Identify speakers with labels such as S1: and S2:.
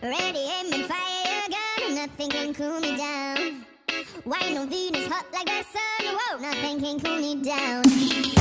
S1: Ready, aim, and fire gun. Nothing can cool me down. Why no Venus hot like the sun? Whoa, nothing can cool me down.